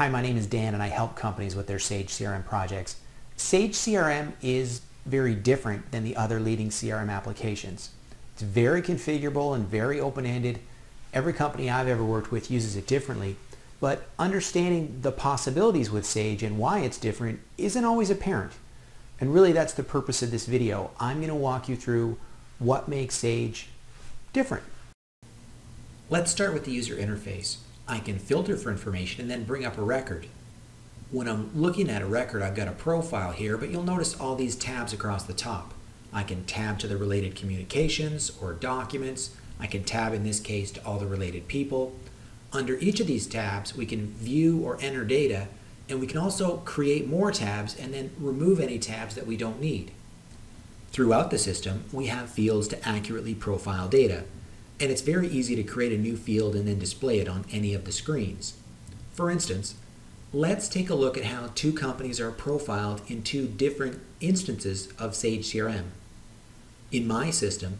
Hi, my name is Dan and I help companies with their Sage CRM projects. Sage CRM is very different than the other leading CRM applications. It's very configurable and very open-ended. Every company I've ever worked with uses it differently, but understanding the possibilities with Sage and why it's different isn't always apparent. And really that's the purpose of this video. I'm going to walk you through what makes Sage different. Let's start with the user interface. I can filter for information and then bring up a record. When I'm looking at a record, I've got a profile here, but you'll notice all these tabs across the top. I can tab to the related communications or documents. I can tab, in this case, to all the related people. Under each of these tabs, we can view or enter data, and we can also create more tabs and then remove any tabs that we don't need. Throughout the system, we have fields to accurately profile data and it's very easy to create a new field and then display it on any of the screens. For instance, let's take a look at how two companies are profiled in two different instances of Sage CRM. In my system,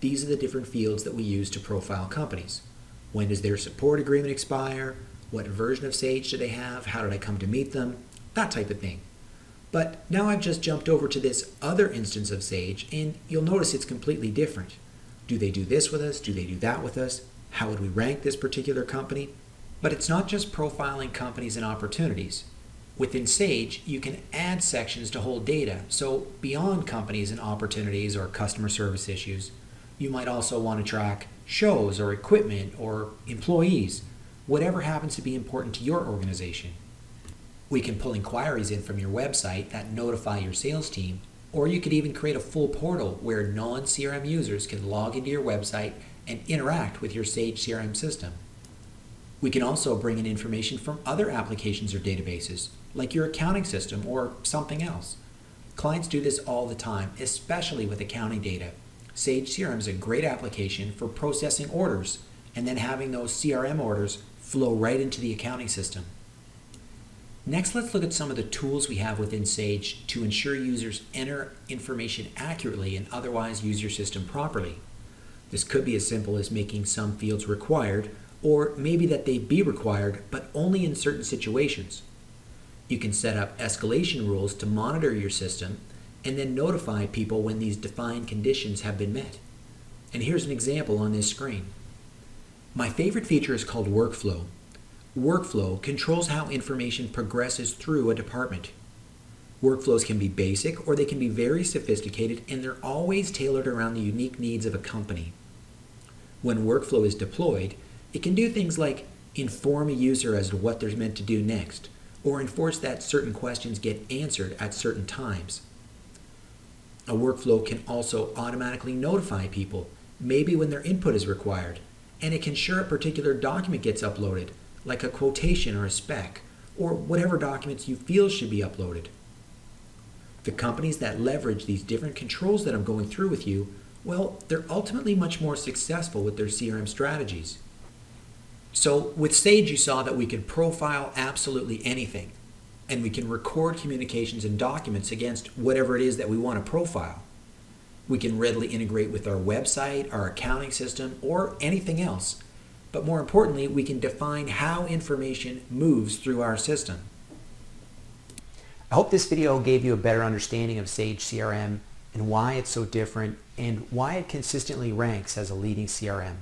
these are the different fields that we use to profile companies. When does their support agreement expire? What version of Sage do they have? How did I come to meet them? That type of thing. But now I've just jumped over to this other instance of Sage and you'll notice it's completely different. Do they do this with us? Do they do that with us? How would we rank this particular company? But it's not just profiling companies and opportunities. Within Sage, you can add sections to hold data. So beyond companies and opportunities or customer service issues, you might also want to track shows or equipment or employees, whatever happens to be important to your organization. We can pull inquiries in from your website that notify your sales team or you could even create a full portal where non-CRM users can log into your website and interact with your Sage CRM system. We can also bring in information from other applications or databases, like your accounting system or something else. Clients do this all the time, especially with accounting data. Sage CRM is a great application for processing orders and then having those CRM orders flow right into the accounting system. Next, let's look at some of the tools we have within Sage to ensure users enter information accurately and otherwise use your system properly. This could be as simple as making some fields required, or maybe that they be required, but only in certain situations. You can set up escalation rules to monitor your system and then notify people when these defined conditions have been met. And here's an example on this screen. My favorite feature is called Workflow. Workflow controls how information progresses through a department. Workflows can be basic or they can be very sophisticated and they're always tailored around the unique needs of a company. When workflow is deployed, it can do things like inform a user as to what they're meant to do next, or enforce that certain questions get answered at certain times. A workflow can also automatically notify people, maybe when their input is required, and it can ensure a particular document gets uploaded, like a quotation or a spec, or whatever documents you feel should be uploaded. The companies that leverage these different controls that I'm going through with you, well, they're ultimately much more successful with their CRM strategies. So with Sage, you saw that we can profile absolutely anything, and we can record communications and documents against whatever it is that we want to profile. We can readily integrate with our website, our accounting system, or anything else but more importantly, we can define how information moves through our system. I hope this video gave you a better understanding of Sage CRM and why it's so different and why it consistently ranks as a leading CRM.